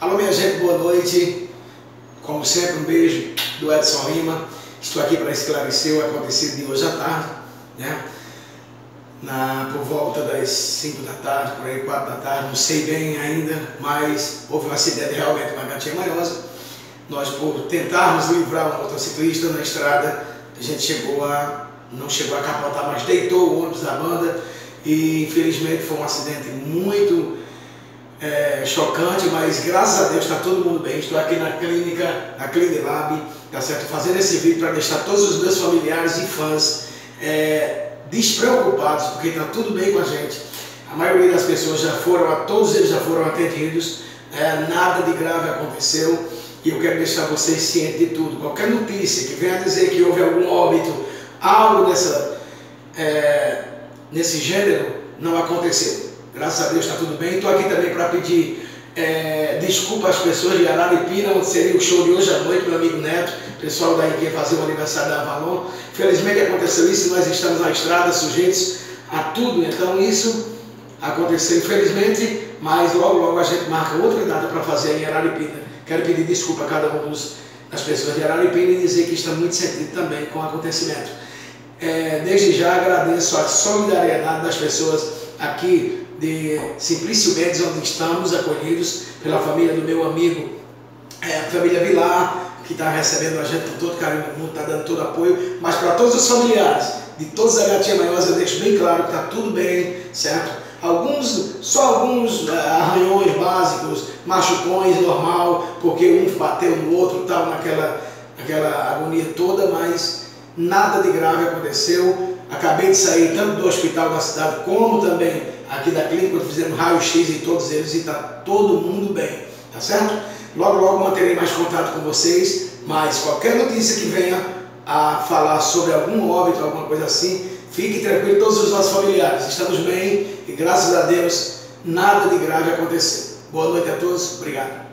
Alô, minha gente, boa noite. Como sempre, um beijo do Edson Lima. Estou aqui para esclarecer o acontecido de hoje à tarde, né? Na, por volta das 5 da tarde, por aí 4 da tarde, não sei bem ainda, mas houve um acidente realmente com a gatinha manhosa. Nós, por tentarmos livrar um motociclista na estrada, a gente chegou a, não chegou a capotar, mas deitou o ônibus da banda e infelizmente foi um acidente muito é, chocante, mas graças a Deus está todo mundo bem. Estou aqui na clínica, na Clinilab, tá certo? Fazendo esse vídeo para deixar todos os meus familiares e fãs é, despreocupados, porque está tudo bem com a gente. A maioria das pessoas já foram, todos eles já foram atendidos, é, nada de grave aconteceu e eu quero deixar vocês cientes de tudo. Qualquer notícia que venha dizer que houve algum óbito, algo dessa, é, nesse gênero, não aconteceu. Graças a Deus está tudo bem. Estou aqui também para pedir é, desculpa às pessoas de Araripina, onde seria o show de hoje à noite, meu amigo Neto, pessoal daí que fazer o aniversário da Avalon. Felizmente aconteceu isso, nós estamos na estrada sujeitos a tudo, então isso aconteceu infelizmente, mas logo logo a gente marca outra data para fazer em Araripina. Quero pedir desculpa a cada um dos, das pessoas de Araripina e dizer que está muito sentido também com o acontecimento. É, desde já agradeço a solidariedade das pessoas aqui de Simplício Mendes, onde estamos acolhidos pela família do meu amigo, é, a família Vilar, que está recebendo a gente com todo carinho do mundo, está dando todo apoio, mas para todos os familiares de todas as gatinhas maiores, eu deixo bem claro que está tudo bem, certo? Alguns, só alguns uh, arranhões básicos, machucões normal, porque um bateu no outro, tal, naquela, naquela agonia toda, mas nada de grave aconteceu. Acabei de sair tanto do hospital da cidade como também aqui da clínica, fizemos raio-x em todos eles e está todo mundo bem, tá certo? Logo, logo manterei mais contato com vocês, mas qualquer notícia que venha a falar sobre algum óbito, alguma coisa assim, fique tranquilo, todos os nossos familiares, estamos bem e graças a Deus nada de grave aconteceu. Boa noite a todos, obrigado.